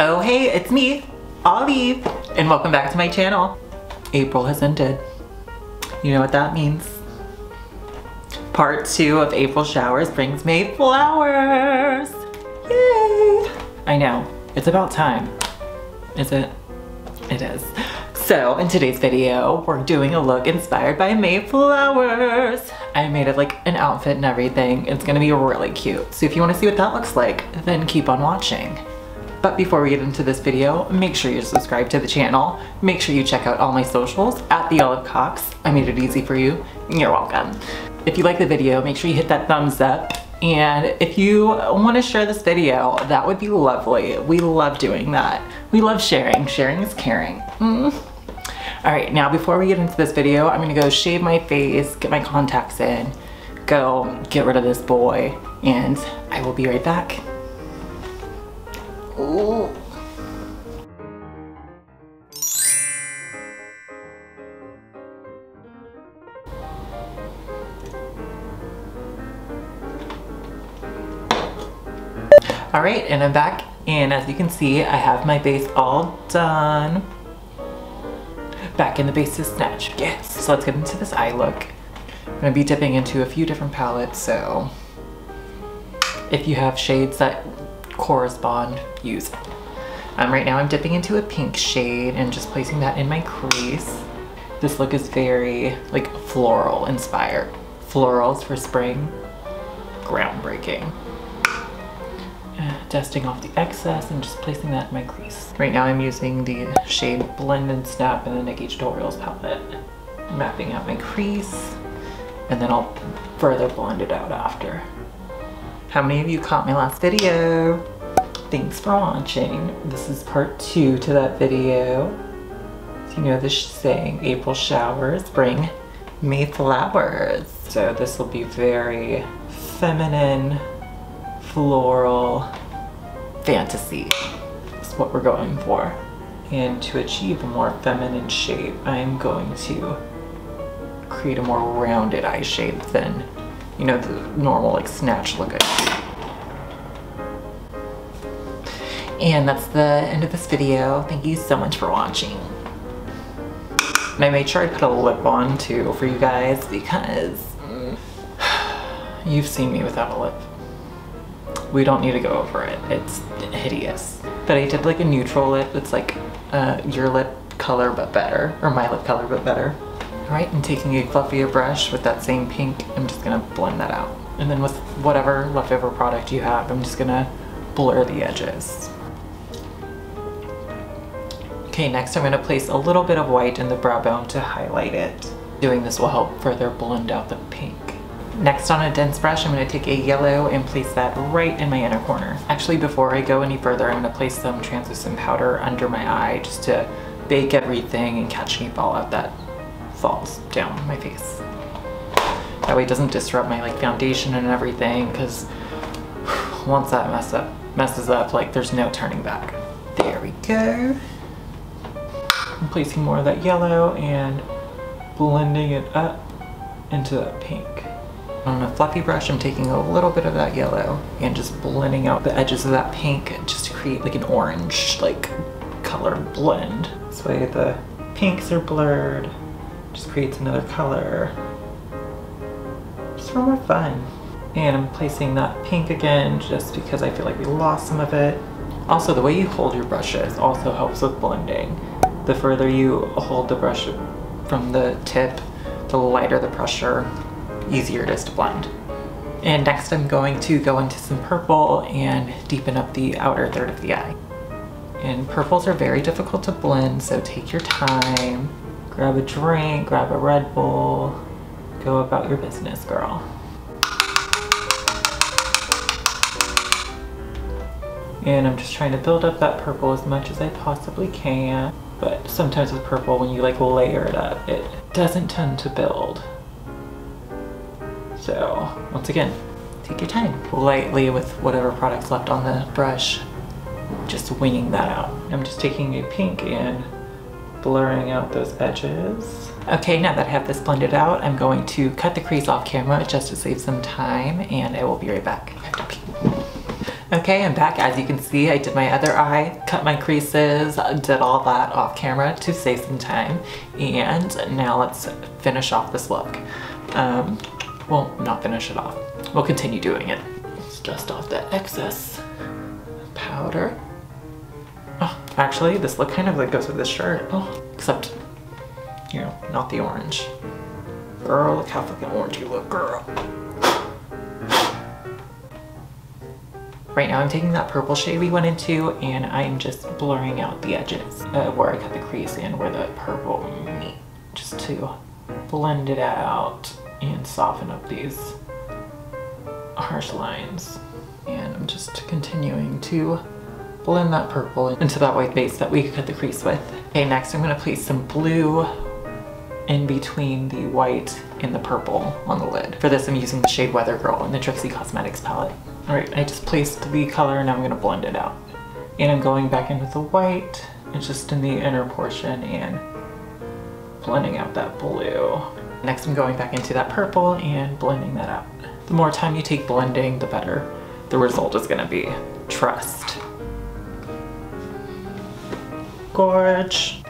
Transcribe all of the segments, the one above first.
Oh hey, it's me, Olive, and welcome back to my channel. April has ended. You know what that means. Part two of April showers brings May flowers. Yay! I know, it's about time. Is it? It is. So in today's video, we're doing a look inspired by May flowers. I made it like an outfit and everything. It's gonna be really cute. So if you wanna see what that looks like, then keep on watching. But before we get into this video, make sure you subscribe to the channel. Make sure you check out all my socials at The Olive Cox. I made it easy for you. You're welcome. If you like the video, make sure you hit that thumbs up. And if you want to share this video, that would be lovely. We love doing that. We love sharing. Sharing is caring. Mm. All right, now before we get into this video, I'm gonna go shave my face, get my contacts in, go get rid of this boy, and I will be right back. Ooh. All right, and I'm back. And as you can see, I have my base all done. Back in the base to snatch, yes. So let's get into this eye look. I'm gonna be dipping into a few different palettes, so if you have shades that correspond, use it. Um, right now I'm dipping into a pink shade and just placing that in my crease. This look is very like floral inspired. Florals for spring, groundbreaking. Uh, dusting off the excess and just placing that in my crease. Right now I'm using the shade Blend and Snap in the Nikkie Tutorials palette. Mapping out my crease and then I'll further blend it out after. How many of you caught my last video? Thanks for watching. This is part two to that video. You know the saying, April showers bring May flowers. So this will be very feminine, floral, fantasy. That's what we're going for. And to achieve a more feminine shape, I'm going to create a more rounded eye shape than you know, the normal like snatch look I do. And that's the end of this video. Thank you so much for watching. And I made sure I put a lip on too for you guys because you've seen me without a lip. We don't need to go over it. It's hideous. But I did like a neutral lip. It's like uh, your lip color but better, or my lip color but better. All right, I'm taking a fluffier brush with that same pink. I'm just gonna blend that out. And then with whatever leftover product you have, I'm just gonna blur the edges. Okay, next I'm gonna place a little bit of white in the brow bone to highlight it. Doing this will help further blend out the pink. Next on a dense brush, I'm gonna take a yellow and place that right in my inner corner. Actually, before I go any further, I'm gonna place some translucent powder under my eye just to bake everything and catch any fallout that falls down my face. That way it doesn't disrupt my like foundation and everything because once that mess up, messes up, like there's no turning back. There we go. I'm placing more of that yellow and blending it up into that pink. On a fluffy brush, I'm taking a little bit of that yellow and just blending out the edges of that pink just to create like an orange like color blend. This way the pinks are blurred just creates another color. Just for more fun. And I'm placing that pink again just because I feel like we lost some of it. Also, the way you hold your brushes also helps with blending. The further you hold the brush from the tip, the lighter the pressure, easier it is to blend. And next I'm going to go into some purple and deepen up the outer third of the eye. And purples are very difficult to blend, so take your time grab a drink, grab a Red Bull, go about your business, girl. And I'm just trying to build up that purple as much as I possibly can. But sometimes with purple, when you like layer it up, it doesn't tend to build. So once again, take your time. Lightly with whatever product's left on the brush, just winging that out. I'm just taking a pink and blurring out those edges. Okay, now that I have this blended out, I'm going to cut the crease off camera just to save some time and I will be right back. Okay, I'm back. As you can see, I did my other eye, cut my creases, did all that off camera to save some time. And now let's finish off this look. Um, well, not finish it off. We'll continue doing it. Let's dust off the excess powder. Oh, actually, this look kind of like goes with this shirt. Oh, except, you know, not the orange. Girl, look how fucking orange you look, girl. Right now I'm taking that purple shade we went into and I'm just blurring out the edges uh, where I cut the crease and where the purple meet just to blend it out and soften up these harsh lines. And I'm just continuing to blend that purple into that white base that we cut the crease with. Okay, next I'm gonna place some blue in between the white and the purple on the lid. For this I'm using the shade Weather Girl in the Trixie Cosmetics palette. All right, I just placed the color and I'm gonna blend it out. And I'm going back in with the white and just in the inner portion and blending out that blue. Next I'm going back into that purple and blending that out. The more time you take blending, the better the result is gonna be. Trust. Gorge.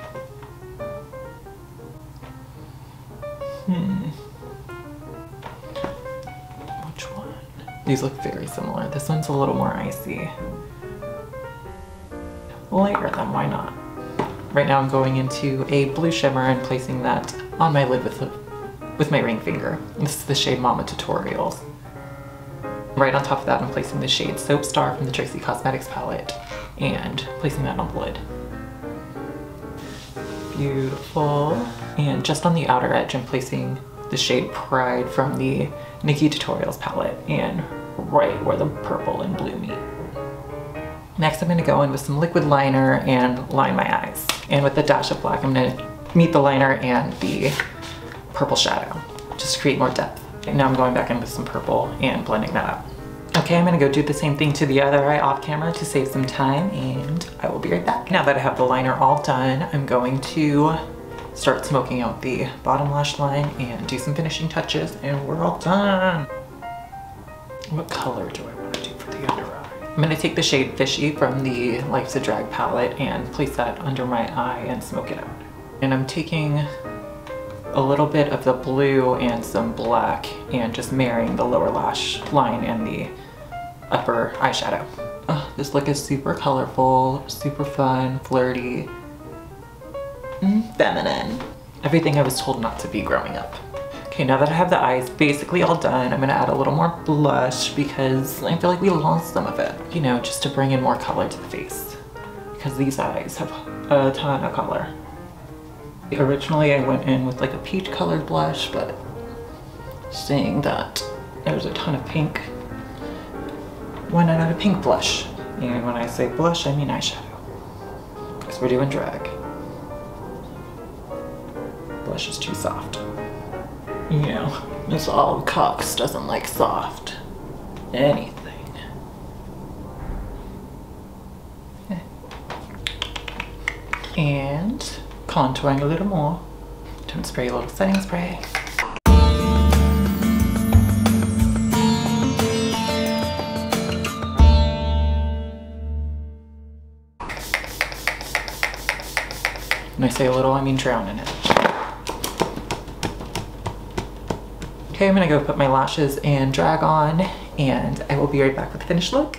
Hmm. Which one? These look very similar. This one's a little more icy. Lighter then, why not? Right now I'm going into a blue shimmer and placing that on my lid with, a, with my ring finger. This is the shade Mama Tutorials. Right on top of that I'm placing the shade Soap Star from the Trixie Cosmetics palette and placing that on the lid. Beautiful. And just on the outer edge, I'm placing the shade Pride from the Nikkie Tutorials palette and right where the purple and blue meet. Next, I'm gonna go in with some liquid liner and line my eyes. And with the dash of black, I'm gonna meet the liner and the purple shadow, just to create more depth. And now I'm going back in with some purple and blending that out. Okay, I'm gonna go do the same thing to the other eye off camera to save some time and I will be right back. Now that I have the liner all done, I'm going to start smoking out the bottom lash line and do some finishing touches and we're all done. What color do I want to do for the under eye? I'm gonna take the shade Fishy from the Life's a Drag palette and place that under my eye and smoke it out. And I'm taking a little bit of the blue and some black and just marrying the lower lash line and the upper eyeshadow. Oh, this look is super colorful, super fun, flirty, mm, feminine. Everything I was told not to be growing up. Okay, now that I have the eyes basically all done, I'm gonna add a little more blush because I feel like we lost some of it. You know, just to bring in more color to the face. Because these eyes have a ton of color. Originally I went in with like a peach colored blush, but seeing that there's a ton of pink, in on a pink blush. And when I say blush, I mean eyeshadow. Because we're doing drag. Blush is too soft. You know, Miss Olive Cox doesn't like soft anything. Eh. And contouring a little more. Don't spray a little setting spray. I say a little, I mean drown in it. Okay, I'm gonna go put my lashes and drag on and I will be right back with the finished look.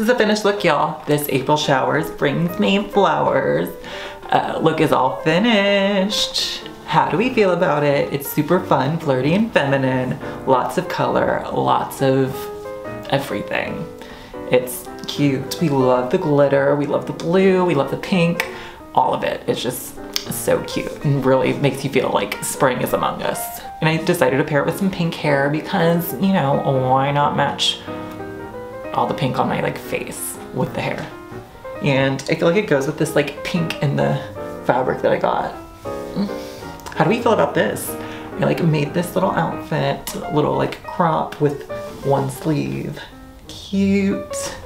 Is a finished look, y'all. This April showers brings me flowers. Uh, look is all finished. How do we feel about it? It's super fun, flirty and feminine. Lots of color, lots of everything. It's cute. We love the glitter, we love the blue, we love the pink, all of it. It's just so cute and really makes you feel like spring is among us. And I decided to pair it with some pink hair because, you know, why not match all the pink on my like face with the hair. And I feel like it goes with this like pink in the fabric that I got. Mm. How do we feel about this? I like made this little outfit, little like crop with one sleeve. Cute.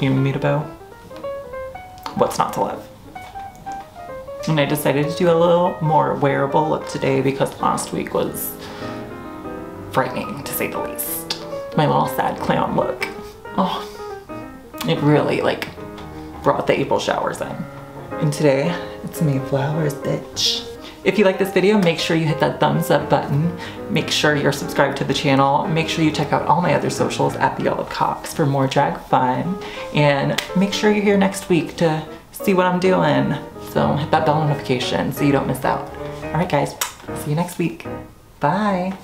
You need a bow? What's not to love? And I decided to do a little more wearable look today because last week was frightening to say the least. My little sad clown look. Oh, it really like brought the April showers in. And today, it's Mayflowers, bitch. If you like this video, make sure you hit that thumbs up button. Make sure you're subscribed to the channel. Make sure you check out all my other socials at The Olive Cox for more drag fun. And make sure you're here next week to see what I'm doing. So hit that bell notification so you don't miss out. All right, guys, see you next week. Bye.